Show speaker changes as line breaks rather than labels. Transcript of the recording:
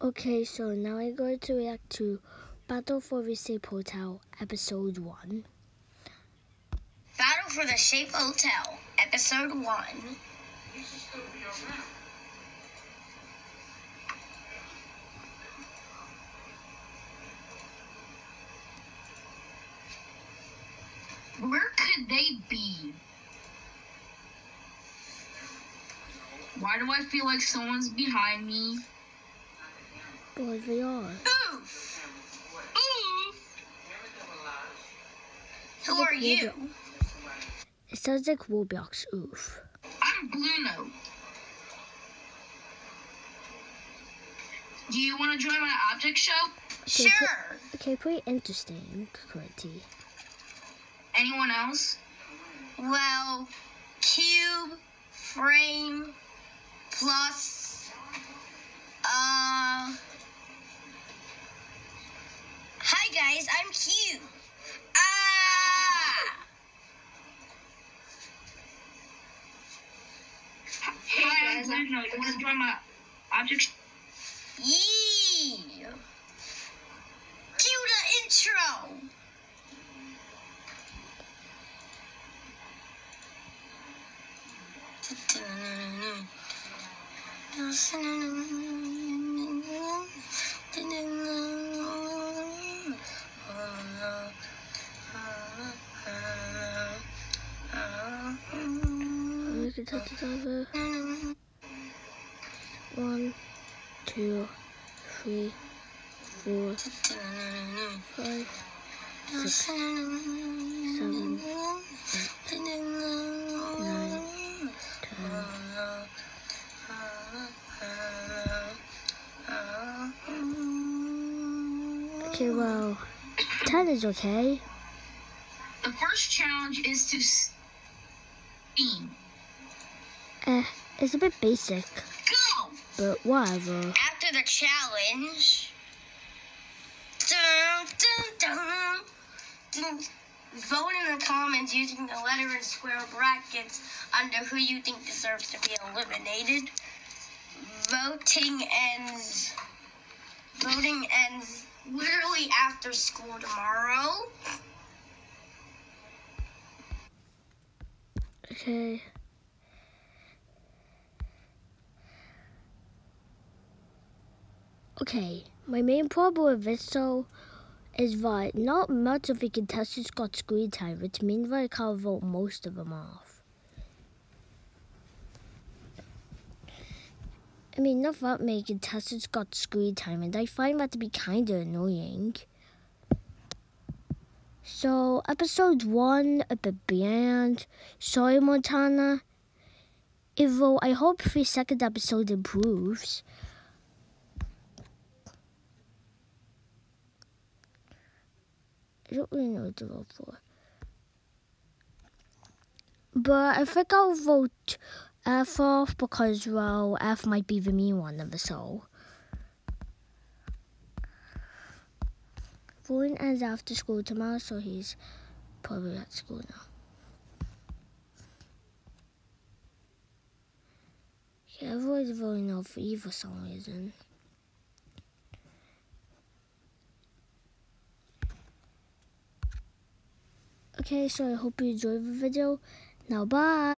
Okay, so now I'm going to react to Battle for the Shape Hotel, Episode 1.
Battle for the Shape Hotel, Episode 1. Where could they be? Why do I feel like someone's behind me?
Boy, they are.
Who are you?
It sounds like Roblox, oof.
I'm Blue Note. Do you want to join my object show?
Okay,
Sure.
Okay, pretty interesting, Quinty.
Anyone else? Well, cube, frame, plus, uh. Hi guys, I'm cute. Ah! Hi, I'm Blue Note. You want to join my object? Yee! Cue the intro.
We can touch it over. One, two, three, four, five, six, seven, nine, ten. Okay, well, ten is okay.
The first challenge is to steam.
Eh, it's a bit basic,
Go!
but whatever.
After the challenge, dun, dun, dun, vote in the comments using the letter and square brackets under who you think deserves to be eliminated. Voting ends. Voting ends literally after school tomorrow.
Okay. Okay, my main problem with this show is that not much of the contestants got screen time, which means that I can't vote most of them off. I mean, not that many contestants got screen time, and I find that to be kind of annoying. So, episode one, a bit bland. Sorry, Montana. Although I hope the second episode improves. I don't really know what to vote for. But I think I'll vote F off because, well, F might be the mean one of the soul. Voting ends after school tomorrow, so he's probably at school now. Yeah, everyone's voting off for E for some reason. Okay, so I hope you enjoyed the video. Now, bye.